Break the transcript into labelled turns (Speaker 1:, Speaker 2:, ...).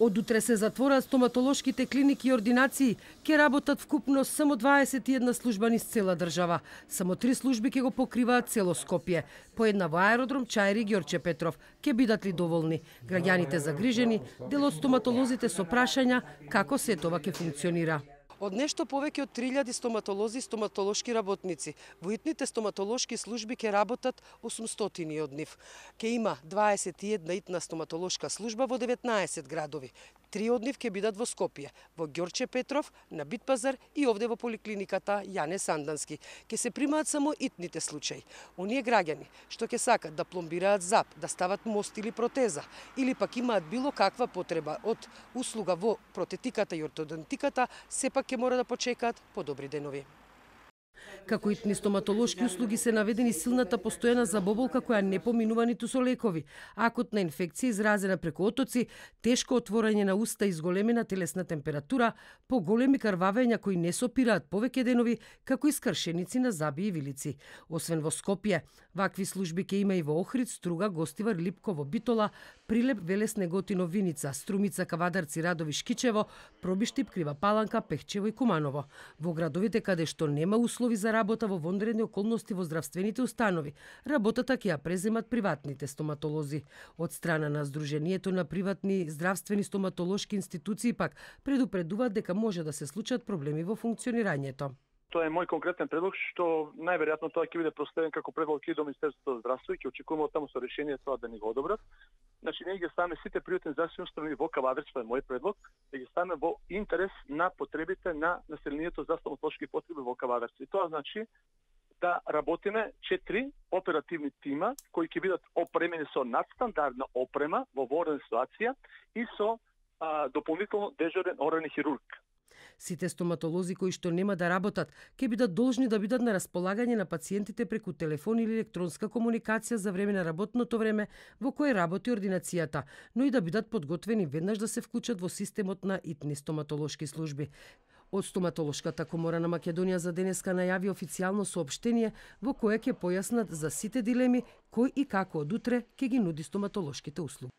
Speaker 1: Од утре се затворат стоматолошките клиники и ординации, Ке работат вкупно само 21 службани с цела држава. Само три служби ке го покриваат цело Скопје. По една во аеродром Чајри Ѓорче Петров. Ке бидат ли доволни? Граѓаните загрижени, дел од стоматолозите со прашања како се тоа ке функционира
Speaker 2: од нешто повеќе од 3000 стоматолози и стоматолошки работници. Во итните стоматолошки служби ќе работат 800 од нив. Ке има 21 итна стоматолошка служба во 19 градови. Три од нив ќе бидат во Скопје, во Ѓорче Петров, на Битпазар и овде во поликлиниката Јане Сандански. Ке се примаат само итните случаи. Оние граѓани што ќе сакат да пломбираат зап, да стават мост или протеза, или пак имаат било каква потреба од услуга во протетиката и ортодонтиката, сепак ќе мора да почекаат по добри денови.
Speaker 1: Како итни стоматолошки услуги се наведени силната постојана забоболка која не поминува ниту со лекови, акутна инфекција изразена преку отоци, тешко отворање на уста и зголемена телесна температура, поголеми карвавења кои не сопираат повеќе денови, како и скршеници на заби и вилици. Освен во Скопје, вакви служби ќе има и во Охрид, Струга, Гостивар, Липково, Битола, Прилеп, Велес, Неготино, Виница, Струмица, Кавадарци, Радови, Шкичево, Пробиштип, Крива Паланка, Пехчево и Куманово. Во градовите каде што нема услови за работа во вонредни околности во здравствените установи. Работата ќе ја преземат приватните стоматолози. Од страна на Сдруженијето на приватни здравствени стоматолошки институции пак предупредуваат дека може да се случат проблеми во функционирањето.
Speaker 3: Тоа е мој конкретен предлог што најверојатно тоа ќе биде проследен како предлог и до Министерството за здравство и ќе очекуваме од таму со решение тоа да ни го одобрат. Значи ние ги ставаме сите приоритетни здравствени установи во Кавадрец, тоа е мој предлог, да ги ставаме во интерес на потребите на населението за стоматолошки потреби во Кавадрец. И тоа значи да работиме четири оперативни тима кои ќе бидат опремени со надстандардна опрема во воорна ситуација и со а, дополнително дежурен орален хирург
Speaker 1: Сите стоматолози кои што нема да работат, ќе бидат должни да бидат на располагање на пациентите преку телефон или електронска комуникација за време на работното време во кое работи ординацијата, но и да бидат подготвени веднаш да се вклучат во системот на итни стоматолошки служби. Од стоматолошката комора на Македонија за денеска најави официјално соопштение во кое ќе појаснат за сите дилеми кој и како од утре ќе ги нуди стоматолошките услуги.